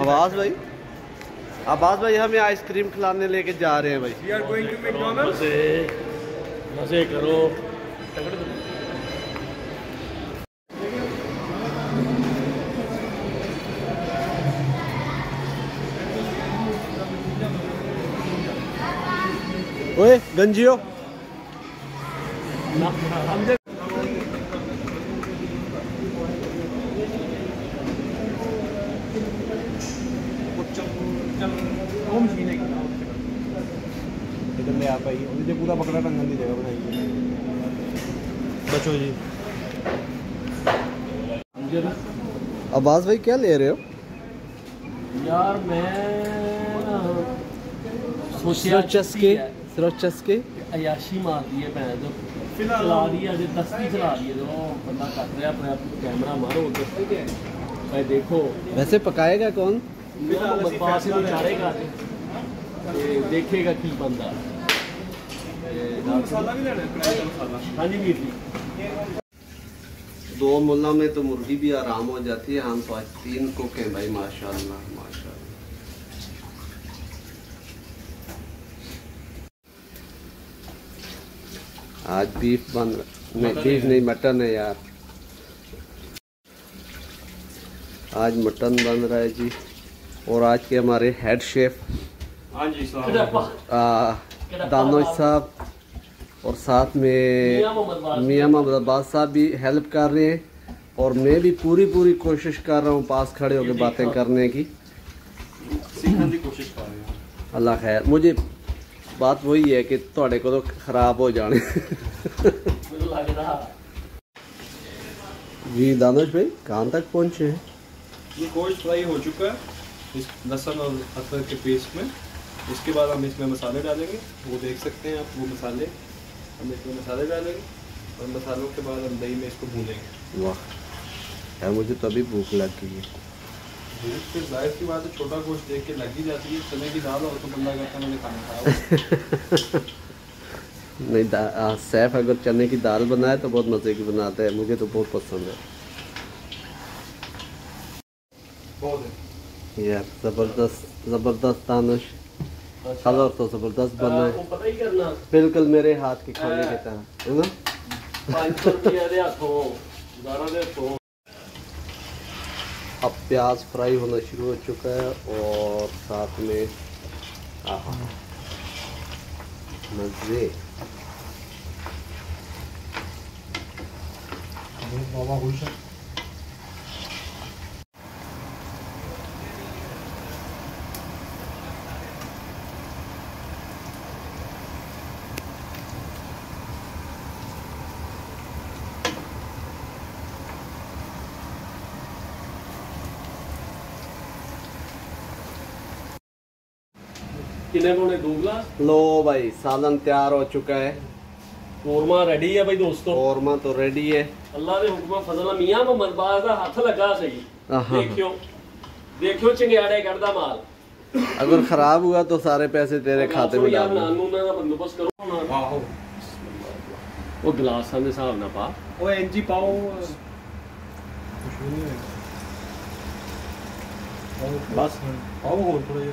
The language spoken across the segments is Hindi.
आवाज़ भाई। आवाज़ भाई हमें आइसक्रीम खिलाने लेके जा रहे हैं भाई. मज़े मज़े करो। ओए गंजियो। ਆ ਭਾਈ ਉਹਦੇ 'ਚ ਪੂਰਾ ਬਕੜਾ ਟੰਗਣ ਦੀ ਜਗ੍ਹਾ ਬਣਾਈ है बचो जी। है अब्बास भाई क्या ले रहे हो? यार मैं सोचिया सिर्फ़ चस्के सिर्फ़ चस्के अयाशी मारती है भैन जो चला रही है अजय दस की चला रही है। जो बंदा कर रहा है अपना कैमरा मारो। उधर भाई देखो। वैसे पकाएगा कौन? बकवास ही। तो चारेगा देखेगा की बंदा। दो मुल्ला में तो मुर्गी भी आराम हो जाती है हम तो आज तीन को कहें भाई माशाल्लाह माशाल्लाह। आज बीफ बन नहीं बीफ नहीं मटन है यार। आज मटन बन रहा है जी और आज के हमारे हेड शेफ हाँ जी आ, दानो साहब और साथ में मियाँ मोहम्मद अब्बास साहब भी हेल्प कर रहे हैं और मैं भी पूरी पूरी कोशिश कर रहा हूँ पास खड़े होकर बातें हाँ। करने की। अल्लाह खैर। मुझे बात वही है कि थोड़े को तो खराब हो जाने। तो जी दानोज भाई कहाँ तक पहुँचे हैं? ये कोर्स फ्राई हो चुका है इस लहसुन और अदरक के पेस्ट में। इसके बाद हम इसमें मसाले डालेंगे। वो देख सकते हैं आप वो मसाले। हम इसमें मसाले डालेंगे और मसालों के बाद हम दही में इसको भूनेंगे। वाह। यार मुझे तो अभी भूख लग गई है। फिर ज़ाहिर सी बात है छोटा गोश्त देख के लग ही जाती है। चने की दाल और तो बंदा कहता मैंने खाना खाया नहीं सैफ अगर चने की दाल बनाए तो बहुत मज़े की बनाते हैं। मुझे तो बहुत पसंद है। बहुत है। यार ज़बरदस्त ज़बरदस्त दानश हलवा तो ज़बरदस्त बना है बिल्कुल मेरे हाथ के खाने की तरह है ना? अब प्याज फ्राई होना शुरू हो चुका है और साथ में मज़े। बाबा खुश है किने कोने दो गिलास लो भाई सालन तैयार हो चुका है। कौरमा रेडी है भाई दोस्तों। कौरमा तो रेडी है। अल्लाह के हुक्म फजल मियाँ में मरबाज का हाथ लगा सही। हाँ, हाँ, हाँ। देखियो देखियो चिंगाड़े करदा माल। अगर खराब हुआ तो सारे पैसे तेरे खाते में डाल नानू ना बंदोबस्त करो। ना वो गिलास सामने हिसाब ना पा। ओ एनजी पाओ। बस। पाओ और थोड़ा ये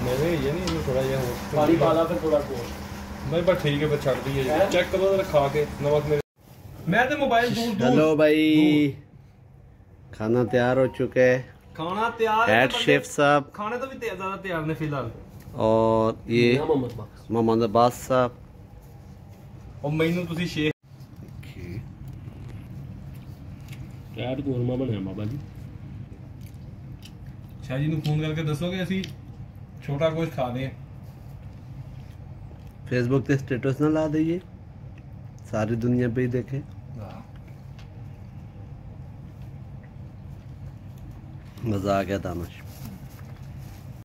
ਸਿੱਧਾ ਨਹੀਂ ਇਹ ਨਹੀਂ ਇਹਨੂੰ ਥੋੜਾ ਜਿਹਾ ਹੋਰ ਪਾਣੀ ਪਾ ਲਾ ਫਿਰ ਥੋੜਾ ਕੋਲ ਨਹੀਂ ਪਰ ਠੀਕ ਹੈ ਫਿਰ ਛੱਡ ਦਈਏ ਹੈਂ? ਚੈੱਕ ਕਰੋ ਜਰਾ ਖਾ ਕੇ ਨਮਕ ਮੇਰੇ ਮੈਂ ਤੇ ਮੋਬਾਈਲ ਦੂਰ हेलो भाई खाना तैयार हो चुका है ਖਾਣਾ ਤਿਆਰ ਹੈ हेड ਬੰਦੇ- शेफ साहब ਖਾਣੇ ਤੋਂ ਵੀ ਤੇ- ਜ਼ਿਆਦਾ ਤਿਆਰ ਨੇ ਫਿਲਹਾਲ और ये ਮੀਆਂ ਮੁਹੰਮਦ ਬਾਜ਼ मोहम्मद अब्बास साहब ਉਹ ਮੈਨੂੰ ਤੁਸੀਂ ਸ਼ੇਖ ਕੈਟ ਕੋਰਮਾ ਬਣਿਆ ਬਾਬਾ ਜੀ ਸ਼ਾਹ ਜੀ ਨੂੰ ਫੋਨ ਕਰਕੇ ਦੱਸੋਗੇ ਅਸੀਂ छोटा कुछ खा रहे फेसबुक पे स्टेटस ना ला दीजिए सारी दुनिया पे ही देखे। हाँ। मज़ा आ गया तामश